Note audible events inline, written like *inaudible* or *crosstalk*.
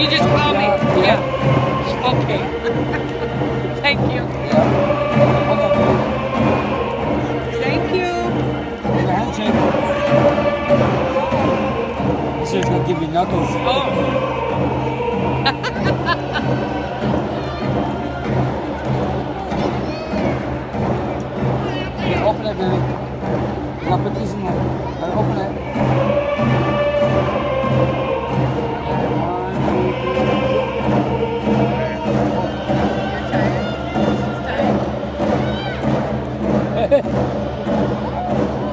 you just call me? Yeah. Okay. *laughs* Thank you. Thank you. handshake. He said gonna give you knuckles. Oh. *laughs* Open it, baby. Gotta put these in there. Gotta open it. えっ?